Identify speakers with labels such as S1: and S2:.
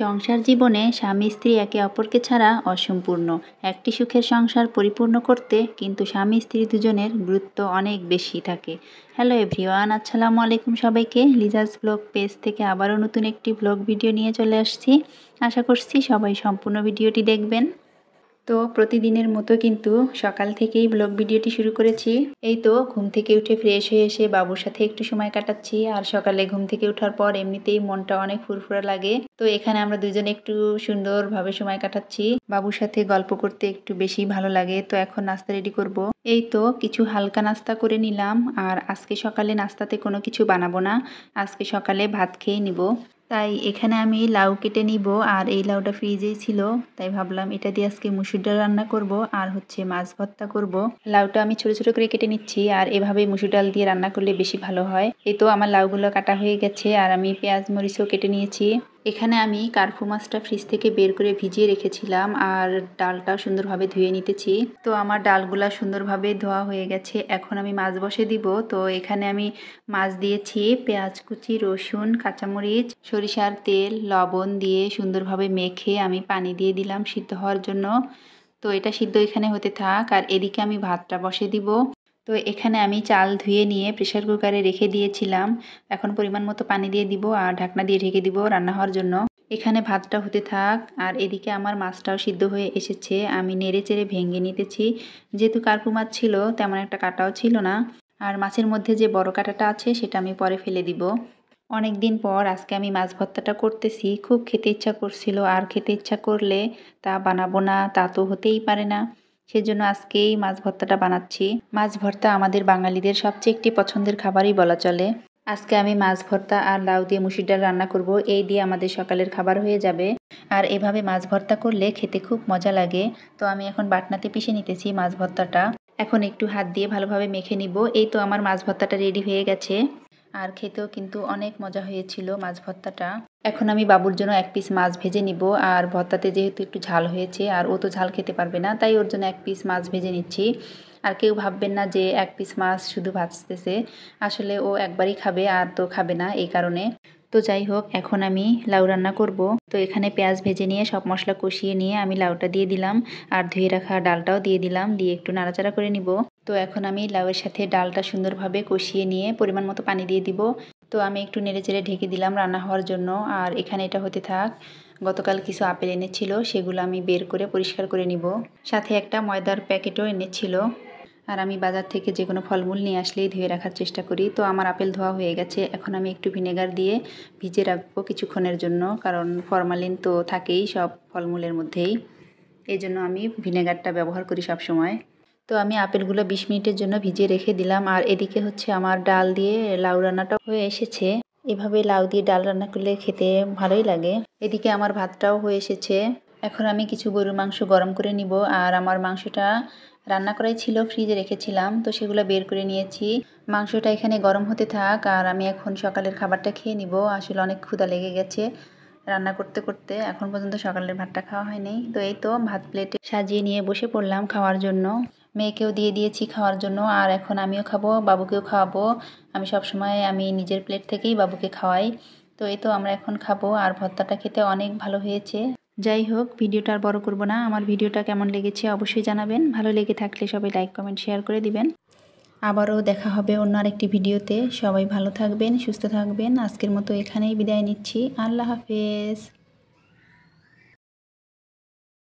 S1: সংসার জীবনে স্বামী স্ত্রী একে অপরকে ছাড়া অসম্পূর্ণ। একটি সুখের সংসার পরিপূর্ণ করতে কিন্তু স্বামী স্ত্রী দুজনের গুরুত্ব অনেক বেশি থাকে। হ্যালো এভরিওয়ান আসসালামু আলাইকুম সবাইকে। লিজাস ব্লগ পেজ থেকে আবারও নতুন একটি ব্লগ ভিডিও নিয়ে চলে আসছি। আশা করছি সবাই সম্পূর্ণ ভিডিওটি দেখবেন। তো প্রতিদিনের মতো কিন্তু সকাল থেকেই ব্লগ ভিডিওটি শুরু করেছি। এই তো ঘুম থেকে উঠে ফ্রেশ হয়ে এসে বাবুর সাথে একটু সময় কাটাচ্ছি আর সকালে ঘুম থেকে ওঠার পর এমনিতেই মনটা অনেক ফুরফুরা লাগে। তো এখানে আমরা দুজনে একটু সুন্দরভাবে সময় কাটাচ্ছি। বাবুর সাথে গল্প করতে একটু বেশি ভালো লাগে, তো এখন নাস্তা রেডি করব। এই তো কিছু হালকা নাস্তা করে নিলাম আর আজকে সকালে নাস্তাতে কোনো কিছু বানাবো না। আজকে সকালে ভাত খেয়ে নিব। তাই এখানে আমি লাউ কেটে নিব, আর এই লাউটা ফ্রিজেই ছিল। তাই ভাবলাম এটা দিয়ে আজকে মুসুর ডাল রান্না করব, আর হচ্ছে মাছ ভর্তা করব। লাউটা আমি ছোট ছোট করে কেটে নিচ্ছি, আর এভাবে মুসুর ডাল দিয়ে রান্না করলে বেশি ভালো হয়। এই তো আমার লাউগুলো কাটা হয়ে গেছে, আর আমি পেঁয়াজ মরিচও কেটে নিয়েছি। এখানে আমি কার্ফু মাছটা ফ্রিজ থেকে বের করে ভিজিয়ে রেখেছিলাম আর ডালটাও সুন্দরভাবে ধুয়ে নিতেছি। তো আমার ডালগুলা সুন্দরভাবে ধোয়া হয়ে গেছে। এখন আমি মাছ বসে দিব। তো এখানে আমি মাছ দিয়েছি, পেঁয়াজ কুচি, রসুন, কাঁচামরিচ, সরিষার তেল, লবণ দিয়ে সুন্দরভাবে মেখে আমি পানি দিয়ে দিলাম সিদ্ধ হওয়ার জন্য। তো এটা সিদ্ধ এখানে হতে থাক আর এদিকে আমি ভাতটা বসে দিব। তো এখানে আমি চাল ধুয়ে নিয়ে প্রেশার কুকারে রেখে দিয়েছিলাম। এখন পরিমাণ মতো পানি দিয়ে দিব আর ঢাকনা দিয়ে ঢেকে দিব রান্না হওয়ার জন্য। এখানে ভাতটা হতে থাক আর এদিকে আমার মাছটাও সিদ্ধ হয়ে এসেছে। আমি নেড়ে চেড়ে ভেঙে নিতেছি। যেহেতু কার্পু মাছ ছিল, তেমন একটা কাটাও ছিল না। আর মাছের মধ্যে যে বড় কাটাটা আছে, সেটা আমি পরে ফেলে দিব। অনেক দিন পর আজকে আমি মাছ ভর্তাটা করতেছি। খুব খেতে ইচ্ছা করছিল। আর খেতে ইচ্ছা করলে তা বানাবো না, তা তো হতেই পারে না। সেজন্য আজকেই মাছ ভর্তাটা বানাচ্ছি। মাছ ভর্তা আমাদের বাঙালিদের সবচেয়ে একটি পছন্দের খাবারই বলা চলে। আজকে আমি মাছ ভর্তা আর লাউ দিয়ে মুসির ডাল রান্না করব, এই দিয়ে আমাদের সকালের খাবার হয়ে যাবে। আর এভাবে মাছ ভর্তা করলে খেতে খুব মজা লাগে। তো আমি এখন বাটনাতে পিষে নিতেছি মাছ ভর্তাটা। এখন একটু হাত দিয়ে ভালোভাবে মেখে নিব। এই তো আমার মাছ ভর্তাটা রেডি হয়ে গেছে। আর খেতেও কিন্তু অনেক মজা হয়েছিল মাছ ভর্তাটা। এখন আমি বাবুর জন্য এক পিস মাছ ভেজে নিব। আর ভর্তাতে যেহেতু একটু ঝাল হয়েছে, আর ও তো ঝাল খেতে পারবে না, তাই ওর জন্য এক পিস মাছ ভেজে নিচ্ছি। আর কেউ ভাববেন না যে এক পিস মাছ শুধু ভাজতেছে। আসলে ও একবারই খাবে আর তো খাবে না এই কারণে। তো যাই হোক, এখন আমি লাউ রান্না করব। তো এখানে পেঁয়াজ ভেজে নিয়ে সব মশলা কষিয়ে নিয়ে আমি লাউটা দিয়ে দিলাম। আর ধুয়ে রাখা ডালটাও দিয়ে দিলাম। দিয়ে একটু নাড়াচাড়া করে নিব। তো এখন আমি লাউয়ের সাথে ডালটা সুন্দরভাবে কষিয়ে নিয়ে পরিমাণ মতো পানি দিয়ে দিব। তো আমি একটু নেড়ে চেড়ে ঢেকে দিলাম রান্না হওয়ার জন্য। আর এখানে এটা হতে থাক, গতকাল কিছু আপেল এনেছিল, সেগুলো আমি বের করে পরিষ্কার করে নিব। সাথে একটা ময়দার প্যাকেটও এনেছিল। আর আমি বাজার থেকে যে কোনো ফলমূল নিয়ে আসলেই ধুয়ে রাখার চেষ্টা করি। তো আমার আপেল ধোয়া হয়ে গেছে, এখন আমি একটু ভিনেগার দিয়ে ভিজে রাখব কিছুক্ষণের জন্য, কারণ ফরমালিন তো থাকেই সব ফলমূলের মধ্যেই। এই জন্য আমি ভিনেগারটা ব্যবহার করি সব সময়। তো আমি আপেলগুলো বিশ মিনিটের জন্য ভিজিয়ে রেখে দিলাম। আর এদিকে হচ্ছে আমার ডাল দিয়ে লাউ রান্নাটা হয়ে এসেছে। এভাবে লাউ দিয়ে ডাল রান্না করলে খেতে ভালোই লাগে। এদিকে আমার ভাতটাও হয়ে এসেছে। এখন আমি কিছু গরুর মাংস গরম করে নিব। আর আমার মাংসটা রান্না করাই ছিল, ফ্রিজে রেখেছিলাম। তো সেগুলো বের করে নিয়েছি। মাংসটা এখানে গরম হতে থাক। আর আমি এখন সকালের খাবারটা খেয়ে নিব। আসলে অনেক ক্ষুধা লেগে গেছে রান্না করতে করতে। এখন পর্যন্ত সকালের ভাতটা খাওয়া হয়নি। তো এই তো ভাত প্লেটে সাজিয়ে নিয়ে বসে পড়লাম খাওয়ার জন্য। মেয়েকেও দিয়ে দিয়েছি খাওয়ার জন্য, আর এখন আমিও খাব, বাবুকেও খাওয়াবো। আমি সব সময় আমি নিজের প্লেট থেকেই বাবুকে খাওয়াই। তো এই তো আমরা এখন খাব, আর ভর্তাটা খেতে অনেক ভালো হয়েছে। যাই হোক, ভিডিওটা আর বড় করব না। আমার ভিডিওটা কেমন লেগেছে অবশ্যই জানাবেন। ভালো লেগে থাকলে সবাই লাইক কমেন্ট শেয়ার করে দিবেন। আবারও দেখা হবে অন্য আরেকটি ভিডিওতে। সবাই ভালো থাকবেন, সুস্থ থাকবেন। আজকের মতো এখানেই বিদায় নিচ্ছি। আল্লাহ হাফেজ।